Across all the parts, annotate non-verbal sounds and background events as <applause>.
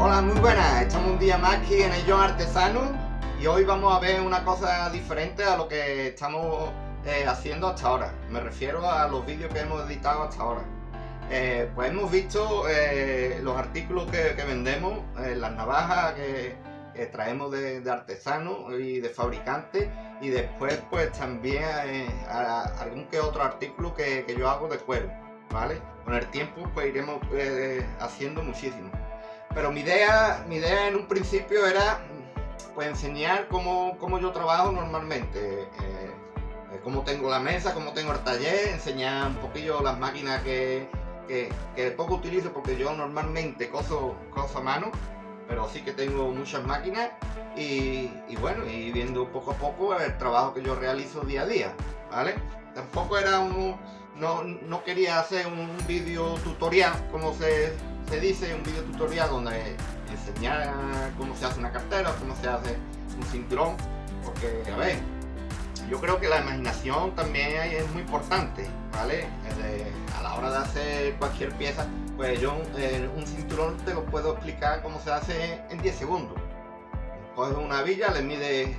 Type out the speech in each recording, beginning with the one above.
Hola, muy buenas. Estamos un día más aquí en el John Artesano y hoy vamos a ver una cosa diferente a lo que estamos eh, haciendo hasta ahora. Me refiero a los vídeos que hemos editado hasta ahora. Eh, pues hemos visto eh, los artículos que, vendemos, las navajas que, traemos de, artesanos y de fabricantes y después pues también algún que otro artículo que, que yo hago de cuero. ¿vale? Con el tiempo pues iremos haciendo muchísimo. Pero mi idea, mi idea en un principio era pues enseñar cómo, cómo yo trabajo normalmente. Eh, eh, cómo tengo la mesa, cómo tengo el taller, enseñar un poquillo las máquinas que, que, poco utilizo porque yo normalmente coso, coso a mano, pero sí que tengo muchas máquinas y, bueno, y viendo poco a poco el trabajo que yo realizo día a día, ¿vale? Tampoco era un, no, quería hacer un vídeo tutorial, como se, dice, un vídeo tutorial donde enseñar cómo se hace una cartera, cómo se hace un cinturón, porque, a ver, yo creo que la imaginación también es muy importante, ¿vale? a la hora de hacer cualquier pieza, pues yo eh, un cinturón te lo puedo explicar cómo se hace en 10 segundos. Coges una villa, le mide, eh,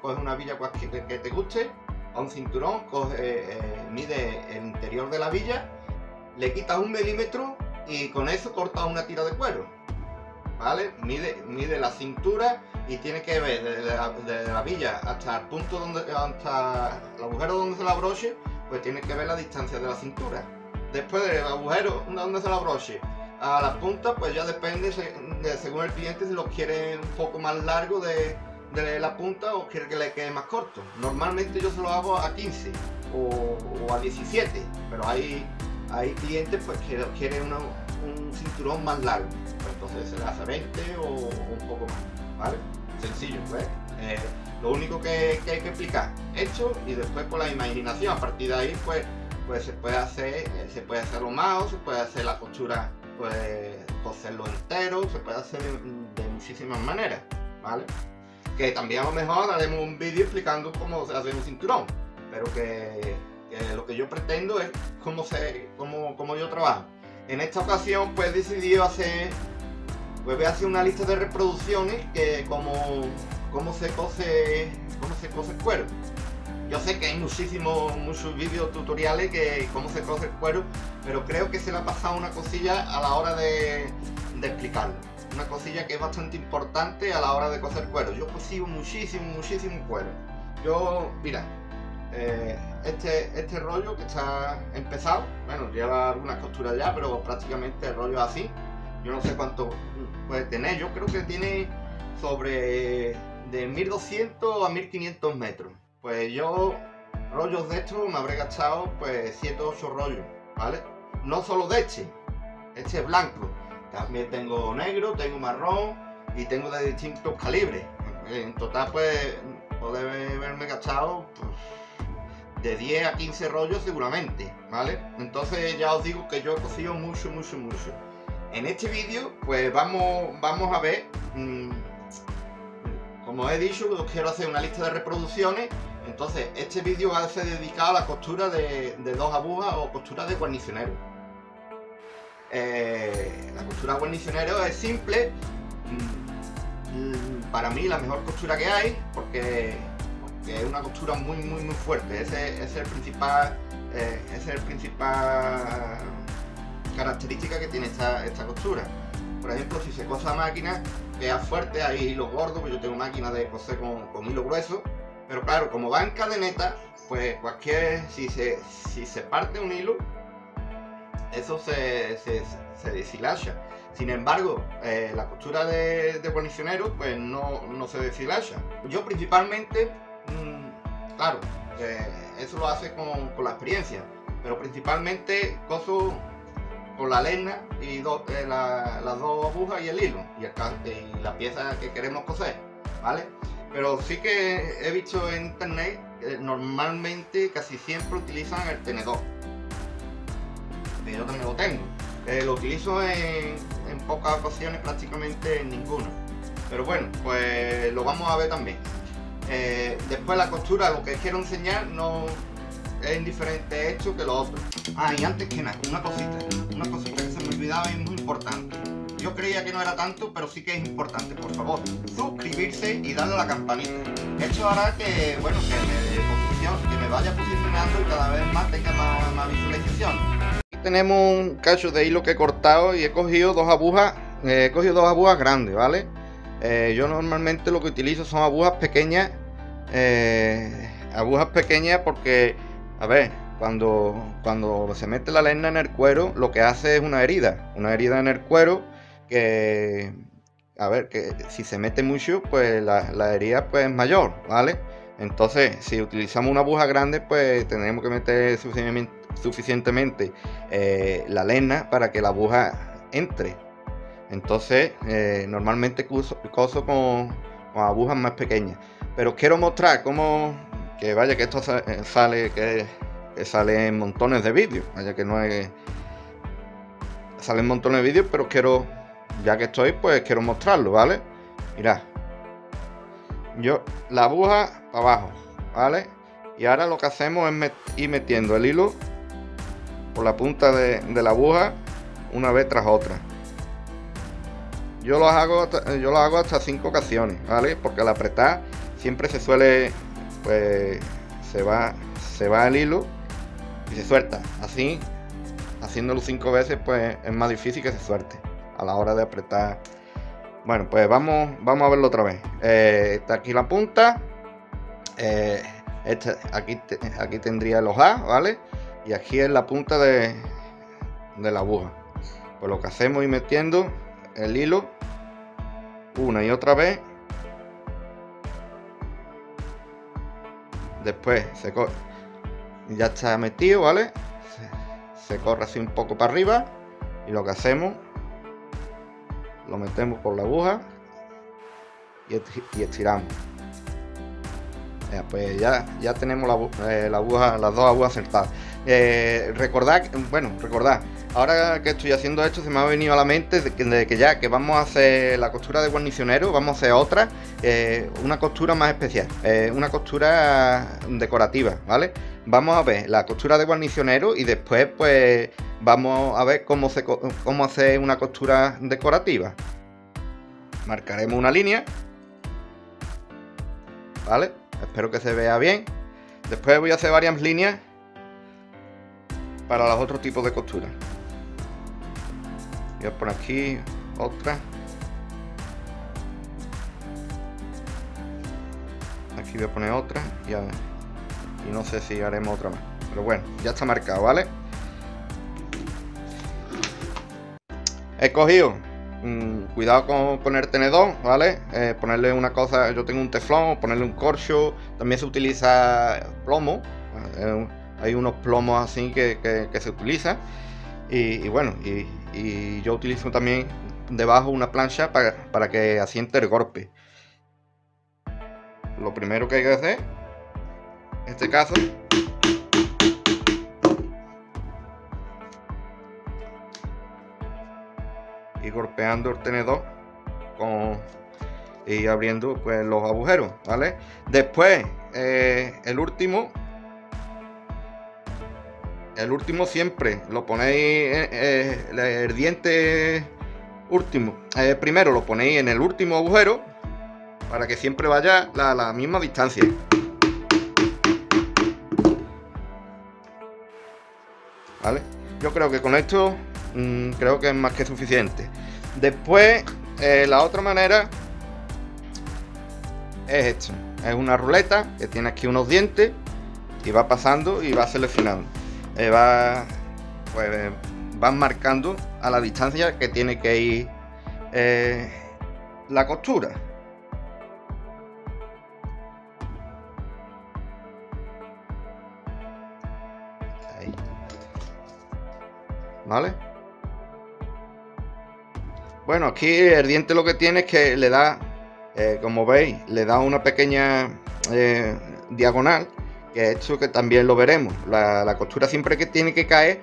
coges una villa que te guste, a un cinturón, eh, mide el interior de la villa, le quitas un milímetro y con eso cortas una tira de cuero. ¿Vale? Mide, mide la cintura y tiene que ver desde la, villa hasta el punto donde, hasta el agujero donde se la broche, pues tiene que ver la distancia de la cintura. Después del agujero donde se la broche a la punta, pues ya depende según el cliente si lo quiere un poco más largo de, de la punta o quiere que le quede más corto. Normalmente yo se lo hago a 15 o, a 17, pero hay, hay clientes pues que quieren un cinturón más largo. Entonces se le hace 20 o, un poco más, ¿vale? Sencillo, pues. Eh, lo único que, hay que explicar, hecho y después con la imaginación. A partir de ahí, pues, pues se puede hacer, eh, se puede hacer lo más, se puede hacer la costura, pues coserlo entero, se puede hacer de, de muchísimas maneras, ¿vale? que también a lo mejor haremos un vídeo explicando cómo se hace un cinturón, pero que, lo que yo pretendo es cómo, se, cómo, cómo yo trabajo. En esta ocasión pues he decidido hacer, pues a hacer una lista de reproducciones que como cómo se cose, cómo se cose el cuero. Yo sé que hay muchísimos, muchos vídeos tutoriales que cómo se cose el cuero, pero creo que se le ha pasado una cosilla a la hora de, de explicarlo una cosilla que es bastante importante a la hora de coser cuero. Yo consigo muchísimo, muchísimo cuero. Yo, mira, eh, este, este rollo que está empezado, bueno, lleva algunas costuras ya, pero prácticamente el rollo así. Yo no sé cuánto puede tener, yo creo que tiene sobre de 1200 a 1500 metros. Pues yo, rollos de estos, me habré gastado pues 7 o 8 rollos, ¿vale? No solo de este, este es blanco, también tengo negro, tengo marrón y tengo de distintos calibres. En total, pues, puede haberme gastado pues, de 10 a 15 rollos seguramente, ¿vale? Entonces ya os digo que yo he cosido mucho, mucho, mucho. En este vídeo, pues vamos, vamos a ver, mm, como he dicho, quiero hacer una lista de reproducciones. Entonces, este vídeo va a ser dedicado a la costura de, de dos agujas o costura de guarnicionero. Eh, la costura guarnicionero es simple, mm, para mí la mejor costura que hay, porque, es una costura muy muy muy fuerte, ese, es el principal, eh, es el principal característica que tiene esta, costura. Por ejemplo, si se cose a máquina, queda fuerte, hay hilo gordo, pues yo tengo máquina de coser con, hilo grueso, pero claro, como va en cadeneta, pues cualquier, si se, si se parte un hilo, eso se, se, deshilacha. Sin embargo, eh, la costura de, de pues no, se deshilacha. Yo principalmente, claro, eh, eso lo hace con, la experiencia, pero principalmente coso con la lena y eh, las dos agujas y el hilo y, la pieza que queremos coser, ¿vale? Pero sí que he visto en internet que normalmente casi siempre utilizan el tenedor yo también lo tengo. Eh, lo utilizo en, pocas ocasiones, prácticamente en ninguna. Pero bueno, pues lo vamos a ver también. Eh, después la costura, lo que quiero enseñar no es indiferente esto que lo otro. Ah, y antes que nada, una cosita, una cosita que se me olvidaba y es muy importante. yo creía que no era tanto, pero sí que es importante. Por favor, suscribirse y darle a la campanita. Esto hará que, bueno, que me, que me vaya posicionando y cada vez más tenga más, visualización. Aquí tenemos un cacho de hilo que he cortado y he cogido dos agujas, eh, he cogido dos agujas grandes, ¿vale? Eh, yo normalmente lo que utilizo son agujas pequeñas, eh, agujas pequeñas porque, a ver, cuando, cuando se mete la lena en el cuero, lo que hace es una herida. Una herida en el cuero que, a ver, que si se mete mucho, pues la, herida pues, es mayor, ¿vale? Entonces, si utilizamos una aguja grande, pues tendremos que meter suficientemente, eh, la lena para que la aguja entre. Entonces, eh, normalmente coso, con, con, agujas más pequeñas. Pero quiero mostrar cómo, que vaya que esto eh, sale, que sale en montones de vídeos, vaya que no hay... Salen montones de vídeos, pero quiero, ya que estoy, pues quiero mostrarlo, ¿vale? Mirad. Yo, la aguja para abajo, ¿vale? Y ahora lo que hacemos es ir metiendo el hilo por la punta de, la aguja una vez tras otra. Yo lo hago, yo lo hago hasta cinco ocasiones, ¿vale? Porque al apretar siempre se suele, pues, se va, se va el hilo y se suelta. Así, haciéndolo cinco veces, pues es más difícil que se suelte a la hora de apretar. Bueno, pues vamos, vamos a verlo otra vez. Eh, está aquí la punta. Eh, aquí, aquí tendría el hoja, ¿vale? Y aquí es la punta de, de la aguja. Pues lo que hacemos es metiendo el hilo una y otra vez. Después se, ya está metido, ¿vale? Se, corre así un poco para arriba y lo que hacemos, lo metemos por la aguja y, estiramos. pues ya, ya tenemos la, eh, aguja, las dos agujas acertadas. Eh, recordad, bueno, recordad, ahora que estoy haciendo esto se me ha venido a la mente de que, ya que vamos a hacer la costura de guarnicionero, vamos a hacer otra, eh, una costura más especial, una costura decorativa, ¿vale? vamos a ver la costura de guarnicionero y después pues vamos a ver cómo, se, cómo hacer una costura decorativa. Marcaremos una línea. ¿Vale? Espero que se vea bien. Después voy a hacer varias líneas para los otros tipos de costura. Voy a poner aquí otra. Aquí voy a poner otra y. Y no sé si haremos otra más. Pero bueno, ya está marcado, ¿vale? He cogido. Mm, cuidado con poner tenedor, ¿vale? Eh, ponerle una cosa, yo tengo un teflón, ponerle un corcho. También se utiliza plomo. Eh, hay unos plomos así que, se utilizan. Y, bueno, y, yo utilizo también debajo una plancha para, para que asiente el golpe. Lo primero que hay que hacer en este caso y golpeando el tenedor con y abriendo pues los agujeros vale después eh, el último el último siempre lo ponéis eh, eh, el diente último primero lo ponéis en el último agujero para que siempre vaya la, la misma distancia Yo creo que con esto mm, creo que es más que suficiente. Después, eh, la otra manera es esto. Es una ruleta que tiene aquí unos dientes y va pasando y va seleccionando. Eh, va, pues, van marcando a la distancia que tiene que ir eh, la costura. ¿Vale? Bueno, aquí el diente lo que tiene es que le da, eh, como veis, le da una pequeña diagonal, que hecho que también lo veremos. La, costura siempre que tiene que caer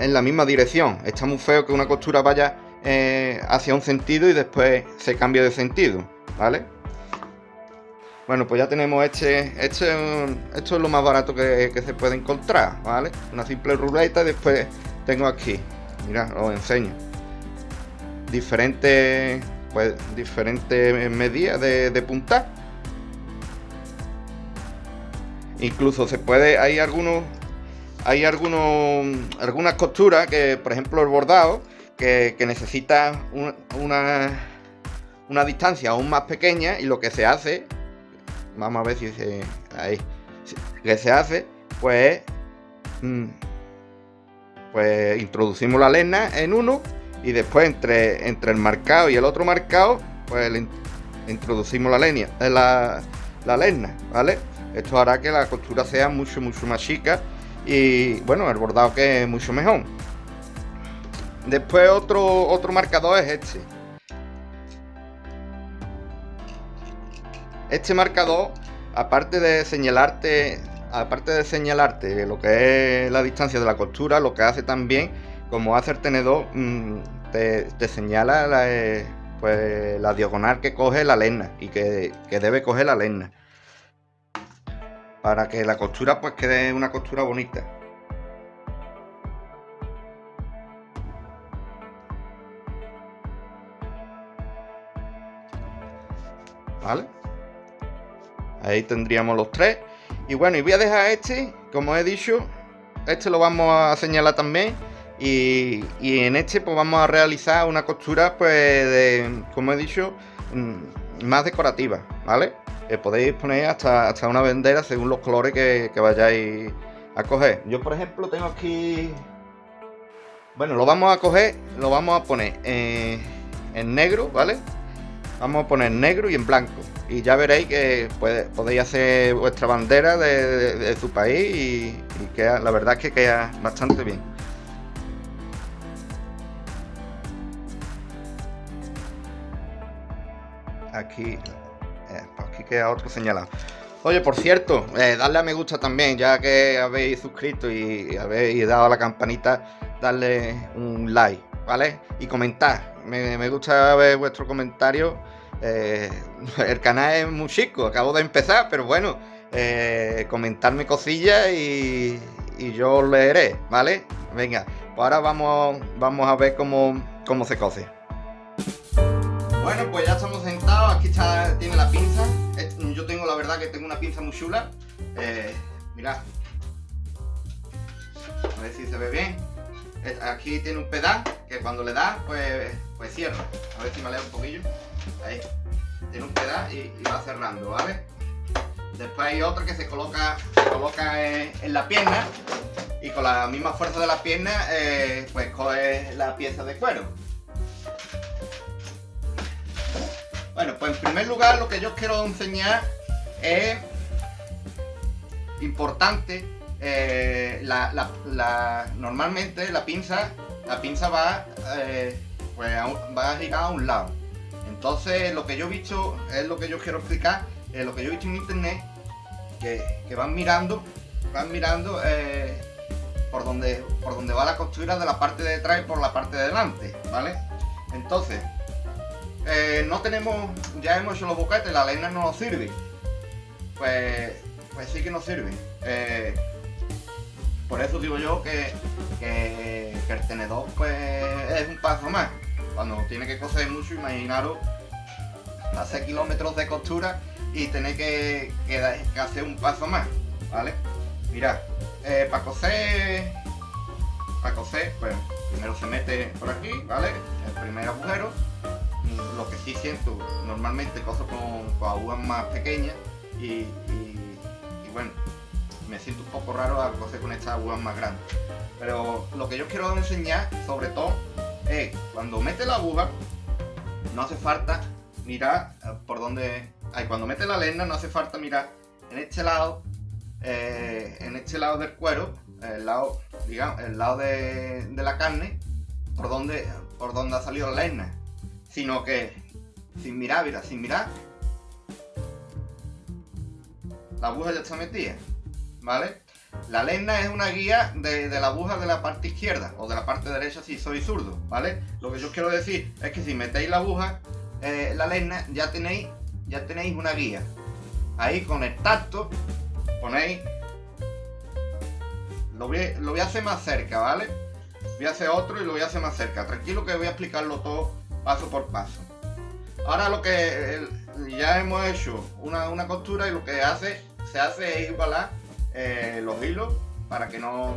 en la misma dirección. Está muy feo que una costura vaya eh, hacia un sentido y después se cambie de sentido, ¿vale? Bueno, pues ya tenemos este, este esto es lo más barato que, se puede encontrar, ¿vale? Una simple ruleta y después tengo aquí, mira, os enseño. diferentes pues diferentes medidas de, de punta. Incluso se puede, hay algunos, hay algunos, algunas costuras que, por ejemplo, el bordado, que, necesita una, una distancia aún más pequeña y lo que se hace, vamos a ver si se, ahí, que se hace, pues, mm, pues introducimos la lena en uno y después entre, entre el marcado y el otro marcado, pues introducimos la leña, eh, la, la lena, ¿vale? Esto hará que la costura sea mucho, mucho más chica y bueno, el bordado que es mucho mejor. Después otro, otro marcador es este. Este marcador, aparte de señalarte, aparte de señalarte lo que es la distancia de la costura, lo que hace también como hace el tenedor, mm, te, señala la, eh, pues, la diagonal que coge la lena y que, debe coger la lena. Para que la costura pues quede una costura bonita. ¿Vale? Ahí tendríamos los tres. Y bueno, y voy a dejar este, como he dicho, este lo vamos a señalar también y, en este pues vamos a realizar una costura pues de, como he dicho, mm, más decorativa, ¿vale? Eh, podéis poner hasta, hasta una bandera según los colores que, vayáis a coger. Yo por ejemplo tengo aquí... Bueno, lo vamos a coger, lo vamos a poner en negro, ¿vale? Vamos a poner negro y en blanco. Y ya veréis que podéis hacer vuestra bandera de, su país y, y queda, la verdad es que queda bastante bien. aquí, eh, pues aquí queda otro señalado. Oye, por cierto, eh, darle a me gusta también, ya que habéis suscrito y habéis dado a la campanita, darle un like, ¿vale? Y comentar. Me, gusta ver vuestro comentario. Eh, el canal es muy chico, acabo de empezar, pero bueno, comentarme cosillas y, y yo leeré, ¿vale? Venga, pues ahora vamos, vamos a ver cómo, cómo se cose. Bueno, pues ya estamos sentados. Aquí está, tiene que tengo una pinza muy chula. Eh, mirad. A ver si se ve bien. Aquí tiene un pedal que cuando le da, pues, pues cierra. A ver si me aleo un poquillo. Ahí. Tiene un pedal y, va cerrando, ¿vale? Después hay otro que se coloca, coloca en, la pierna y con la misma fuerza de la pierna, eh, pues coge la pieza de cuero. Bueno, pues en primer lugar lo que yo quiero enseñar es importante. Eh, normalmente la pinza, la pinza va, eh, pues va a girar a un lado. Entonces lo que yo he visto es lo que yo quiero explicar, eh, lo que yo he visto en internet, que, van mirando, van mirando por donde por donde va la costura de la parte de detrás y por la parte de delante, ¿vale? Entonces, eh, no tenemos, ya hemos hecho los boquetes, la lena no nos sirve. Pues, pues sí que nos sirve. Eh, por eso digo yo que, el tenedor pues es un paso más. Cuando tiene que coser mucho, imaginaros hacer kilómetros de costura y tener que, hacer un paso más, ¿vale? Mirad, eh, para coser, para coser, pues primero se mete por aquí, ¿vale? El primer agujero lo que sí siento, normalmente coso con, agujas más pequeñas y, bueno, me siento un poco raro al coser con estas agujas más grandes. Pero lo que yo quiero enseñar, sobre todo, es cuando mete la aguja, no hace falta mirar eh, por dónde... Ay, cuando mete la lena no hace falta mirar en este lado, eh, en este lado del cuero, el lado, digamos, el lado de, la carne, por donde, por donde ha salido la lena sino que sin mirar, mira, sin mirar, la aguja ya está metida, ¿vale? La lena es una guía de, la aguja de la parte izquierda o de la parte derecha si soy zurdo, ¿vale? Lo que yo quiero decir es que si metéis la aguja, eh, la lena, ya tenéis, ya tenéis una guía. Ahí con el tacto ponéis... Lo voy, lo voy a hacer más cerca, ¿vale? Voy a hacer otro y lo voy a hacer más cerca. Tranquilo que voy a explicarlo todo paso por paso. Ahora lo que ya hemos hecho una, costura y lo que hace, se hace es igualar eh, los hilos para que no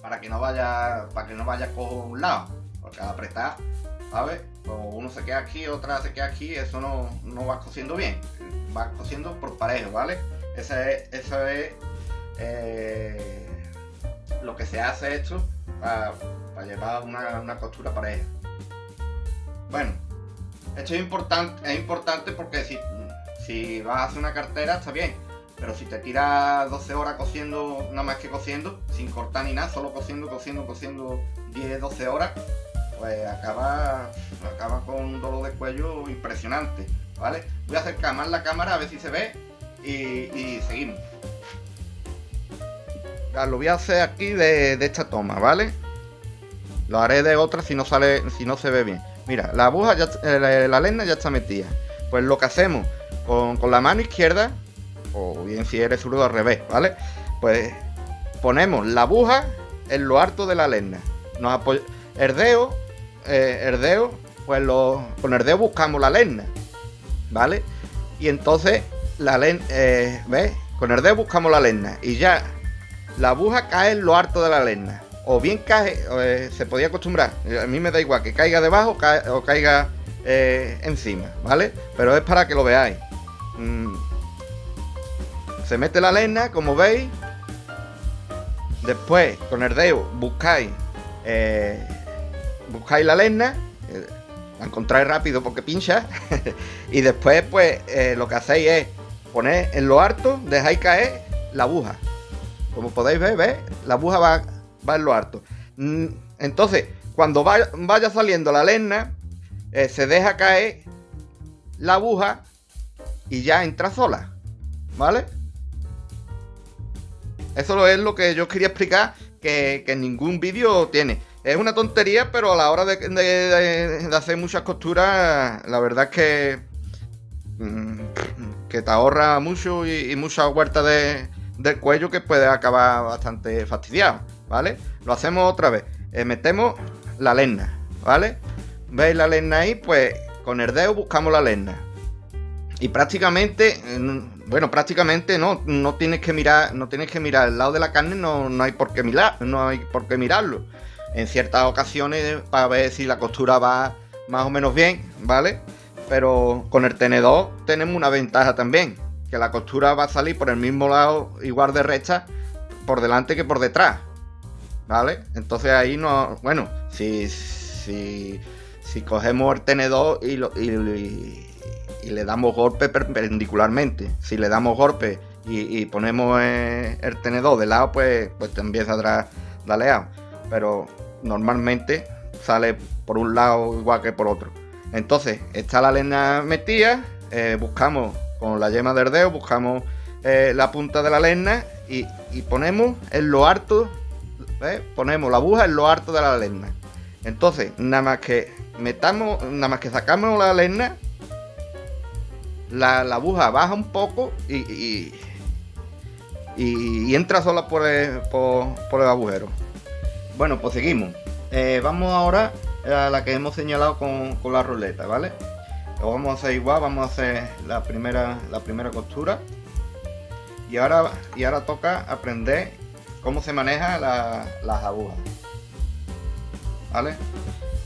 para que no vaya para que no vaya cojo un lado. Porque apretar ¿sabes? como uno se queda aquí otra se queda aquí eso no, no va cosiendo bien. Va cosiendo por parejo vale eso es, eso es eh, lo que se hace esto para, llevar una, una costura pareja. Bueno esto es importante, es importante porque si, si vas a hacer una cartera está bien, pero si te tiras 12 horas cosiendo, nada más que cosiendo, sin cortar ni nada, solo cosiendo, cosiendo, cosiendo 10, 12 horas, pues acaba, acaba con un dolor de cuello impresionante, ¿vale? Voy a acercar más la cámara a ver si se ve y, seguimos. lo voy a hacer aquí de, de, esta toma, ¿vale? Lo haré de otra si no sale, si no se ve bien. Mira, la aguja, ya, eh, la, lena ya está metida. Pues lo que hacemos con, la mano izquierda, o bien si eres zurdo al revés, ¿vale? Pues ponemos la aguja en lo alto de la lena. Nos herdeo, eh, pues lo, con herdeo buscamos la lena, ¿vale? Y entonces la lena, eh, ¿ves? Con herdeo buscamos la lena y ya la aguja cae en lo alto de la lena o bien cae, eh, se podía acostumbrar, a mí me da igual que caiga debajo o caiga eh, encima, ¿vale? Pero es para que lo veáis. Mm. Se mete la lena, como veis. Después, con el dedo, buscáis, eh, buscáis la lena, la encontráis rápido porque pincha. <laughs> y después, pues, lo que hacéis es poner en lo alto, dejáis caer la aguja. Como podéis ver. La aguja va va en lo alto. Mm, entonces, cuando vaya, saliendo la lena, eh, se deja caer la aguja y ya entra sola. ¿Vale? Eso es lo que yo quería explicar que, que ningún vídeo tiene. Es una tontería, pero a la hora de, hacer muchas costuras, la verdad es que, mm, que te ahorra mucho y, y mucha huerta de, del cuello que puede acabar bastante fastidiado. ¿vale? Lo hacemos otra vez. Eh, metemos la lena, ¿vale? ¿Veis la lena ahí? Pues con el dedo buscamos la lena. Y prácticamente, bueno, prácticamente no, no tienes que mirar, no tienes que mirar el lado de la carne, no, no hay por qué mirar, no hay por qué mirarlo. En ciertas ocasiones para ver si la costura va más o menos bien, ¿vale? Pero con el tenedor tenemos una ventaja también, que la costura va a salir por el mismo lado igual de recta por delante que por detrás. ¿vale? Entonces ahí no, bueno, si, si, si cogemos el tenedor y, y, le damos golpe perpendicularmente, si le damos golpe y, ponemos eh, el tenedor de lado, pues, pues también saldrá daleado, pero normalmente sale por un lado igual que por otro. Entonces, está la lena metida, eh, buscamos con la yema del dedo, buscamos eh, la punta de la lena y, y ponemos en lo harto Ponemos la aguja en lo alto de la lena. Entonces, nada más que metamos, nada más que sacamos la lena, la, aguja baja un poco y, y, entra sola por el, por, el agujero. Bueno, pues seguimos. Eh, vamos ahora a la que hemos señalado con, la ruleta, ¿vale? Lo vamos a hacer igual, vamos a hacer la primera, la primera costura. Y ahora, y ahora toca aprender cómo se maneja las agujas. ¿Vale?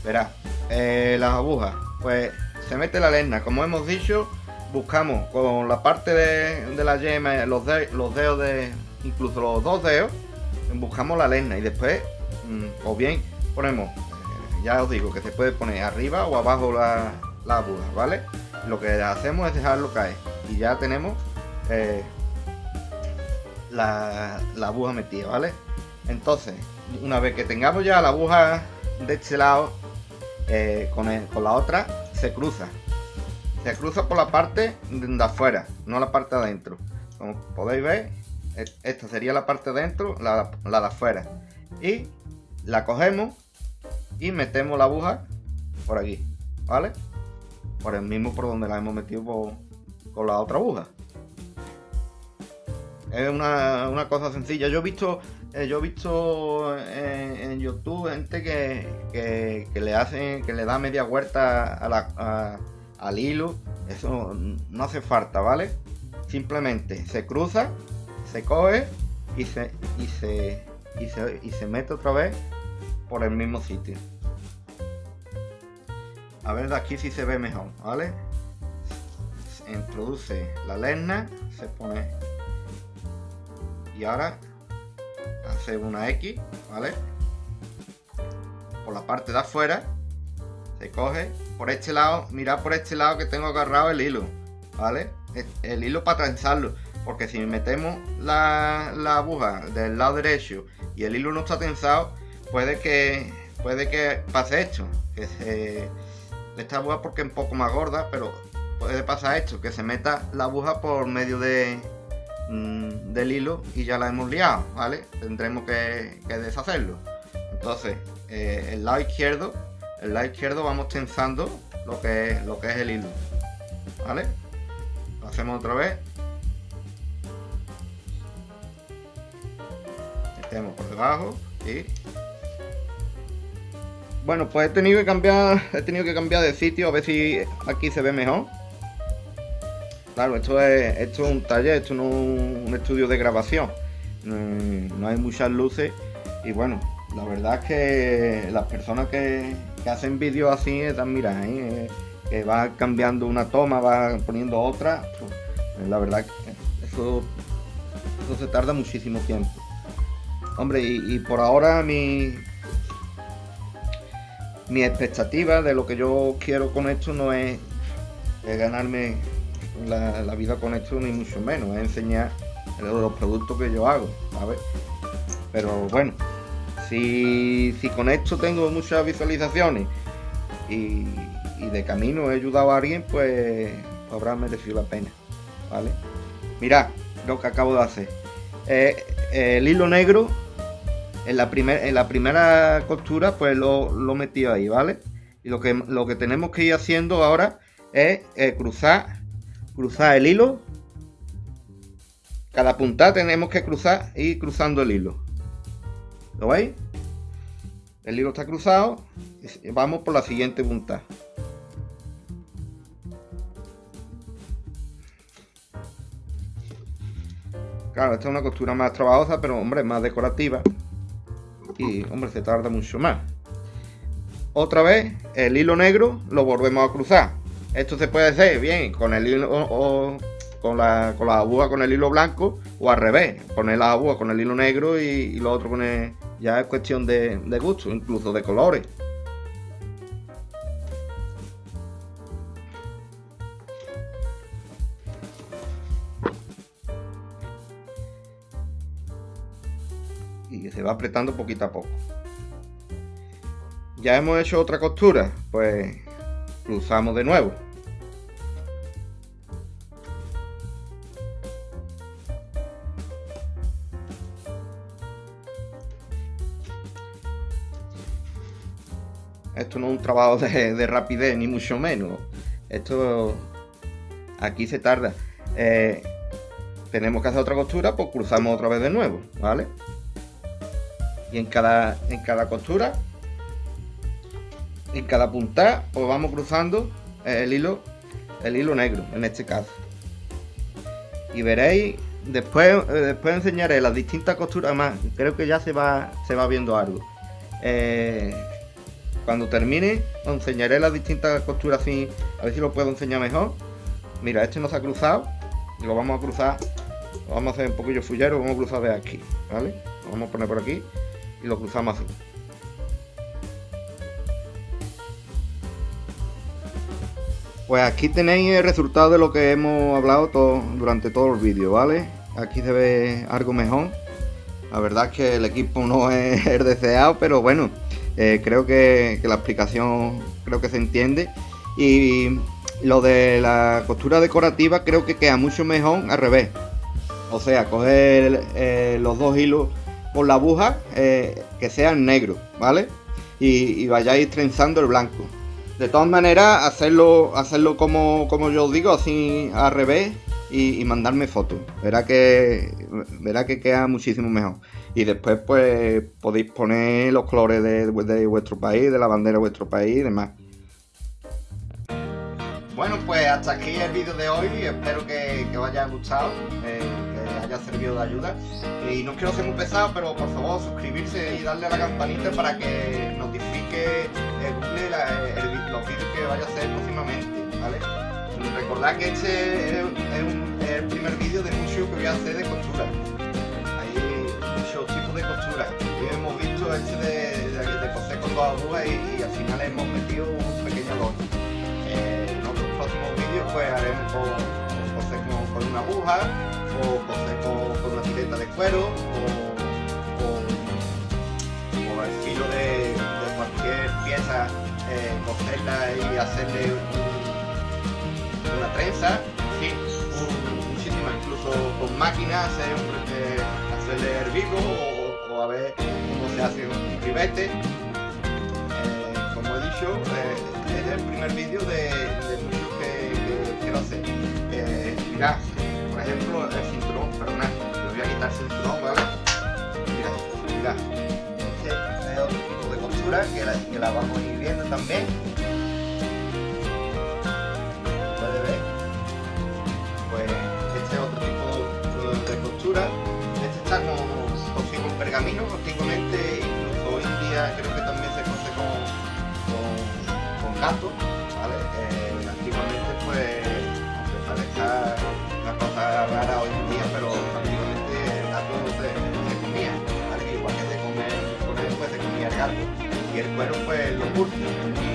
Verá, eh, las agujas, pues se mete la lena, como hemos dicho, buscamos con la parte de, la yema, los, los dedos de, incluso los dos dedos, buscamos la lena y después, mm, o bien ponemos, eh, ya os digo que se puede poner arriba o abajo la, la aguja, ¿vale? Lo que hacemos es dejarlo caer y ya tenemos eh, la, aguja metida, ¿vale? Entonces, una vez que tengamos ya la aguja de este lado eh, con, la otra, se cruza. Se cruza por la parte de afuera, no la parte de adentro. Como podéis ver, e, esta sería la parte de adentro, la, de afuera. Y la cogemos y metemos la aguja por aquí, ¿vale? Por el mismo por donde la hemos metido con la otra aguja. Es una, cosa sencilla. Yo he visto eh, yo he visto en, YouTube gente que, le hacen, que le da media vuelta al hilo. Eso no hace falta, ¿vale? Simplemente se cruza, se coge y se, y se, y se, y se mete otra vez por el mismo sitio. A ver de aquí si se ve mejor, ¿vale? Se introduce la lena, se pone y ahora hace una X, ¿vale? Por la parte de afuera se coge por este lado, mirad por este lado que tengo agarrado el hilo, ¿vale? El hilo para trenzarlo, porque si metemos la, la aguja del lado derecho y el hilo no está tensado, puede que puede que pase esto, que se esta aguja porque es un poco más gorda, pero puede pasar esto, que se meta la aguja por medio de mm, del hilo y ya la hemos liado, ¿vale? Tendremos que, deshacerlo. Entonces, eh, el lado izquierdo, el lado izquierdo vamos tensando lo que lo que es el hilo, ¿vale? Lo hacemos otra vez. Metemos por debajo y bueno, pues he tenido que cambiar, he tenido que cambiar de sitio a ver si aquí se ve mejor. Claro, esto es, esto es un taller, esto no es un estudio de grabación. No, hay muchas luces y bueno, la verdad es que las personas que, hacen vídeos así están, mira, ¿eh? que va cambiando una toma, va poniendo otra. Pues, la verdad que eso, eso se tarda muchísimo tiempo. Hombre, y por ahora mi, mi expectativa de lo que yo quiero con esto no es, ganarme la, vida con esto, ni mucho menos, es enseñar los productos que yo hago. Pero bueno, si, con esto tengo muchas visualizaciones y, de camino he ayudado a alguien, pues habrá merecido la pena, ¿vale? Mirad lo que acabo de hacer. Eh, el hilo negro en la, en la primera costura pues lo, lo metí ahí, ¿vale? Y lo que, lo que tenemos que ir haciendo ahora es eh, cruzar, cruzar el hilo. Cada punta tenemos que cruzar y cruzando el hilo. ¿Lo veis? El hilo está cruzado. Y vamos por la siguiente punta. Claro, esta es una costura más trabajosa, pero hombre, más decorativa y hombre se tarda mucho más otra vez el hilo negro lo volvemos a cruzar esto se puede hacer bien con el hilo o, con la con la aguja con el hilo blanco o al revés poner la aguja con el hilo negro y, lo otro con ya es cuestión de, de gusto incluso de colores y se va apretando poquito a poco. Ya hemos hecho otra costura, pues cruzamos de nuevo. Esto no es un trabajo de, rapidez, ni mucho menos. Esto aquí se tarda. Eh, tenemos que hacer otra costura, pues cruzamos otra vez de nuevo, ¿vale? y en cada, en cada costura, en cada punta, pues vamos cruzando el hilo, el hilo negro en este caso. Y veréis, después, eh, después enseñaré las distintas costuras más, creo que ya se va, se va viendo algo. Eh, cuando termine, os enseñaré las distintas costuras así, a ver si lo puedo enseñar mejor. Mira, este no se ha cruzado, y lo vamos a cruzar, lo vamos a hacer un poquillo fullero, vamos a cruzar de aquí, ¿vale? Lo vamos a poner por aquí y lo cruzamos así. Pues aquí tenéis el resultado de lo que hemos hablado todo, durante todo el vídeo, ¿vale? Aquí se ve algo mejor. La verdad es que el equipo no <laughs> es el deseado, pero bueno, eh, creo que, la explicación creo que se entiende. Y lo de la costura decorativa creo que queda mucho mejor al revés. O sea, coger eh, los dos hilos con la aguja eh, que sean negro, ¿vale? Y, vayáis trenzando el blanco. De todas maneras, hacerlo, hacerlo como, como yo os digo, así al revés, y, mandarme fotos. Verá que, verá que queda muchísimo mejor. Y después pues podéis poner los colores de, vuestro país, de la bandera de vuestro país y demás. Bueno, pues hasta aquí el vídeo de hoy. Espero que, os haya gustado, que haya servido de ayuda. Y no quiero ser muy pesado, pero por favor suscribirse y darle a la campanita para que notifique eh, Google los vídeos que vaya a hacer próximamente, ¿vale? Recordad que este es, el primer vídeo de mucho que voy a hacer de costura. Hay muchos tipos de costura. Hoy hemos visto este de, de, coser con dos agujas y, al final hemos metido un pequeño adorno. Eh, en otros próximos vídeos pues haremos con, coser con, una aguja o coser con, una tireta de cuero o, y hacerle una trenza, sí, muchísimas, incluso con máquinas, hacer, eh, hacerle hervigo o, a ver cómo se hace un ribete. Eh, como he dicho, eh, es el primer vídeo de, de muchos que, quiero hacer. Mirad, por ejemplo, el cinturón, perdonad, le voy a quitar el cinturón, ¿vale? Mira, mira, este es otro tipo de costura que la, que la vamos a ir viendo también. Con pergamino, antiguamente, incluso hoy en día creo que también se cose con, con, gato, ¿vale? Eh, antiguamente pues, aunque parezca una cosa rara hoy en día, pero antiguamente el gato se, se comía, ¿vale? Igual que se come el pues se comía el gato. Y el cuero pues lo curte y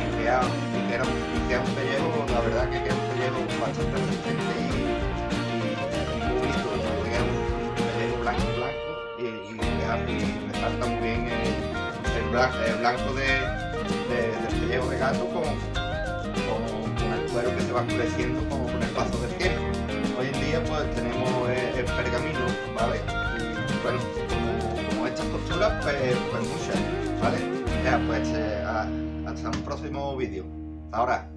y un pellejo, la verdad que queda un pellejo bastante resistente el, blanco, de, pellejo de gato con, con, el cuero que se va oscureciendo con, con el paso del tiempo. Hoy en día pues tenemos el, pergamino, ¿vale? Y bueno, como, estas costuras, pues, pues muchas, ¿vale? Ya pues eh, hasta un próximo vídeo. Ahora.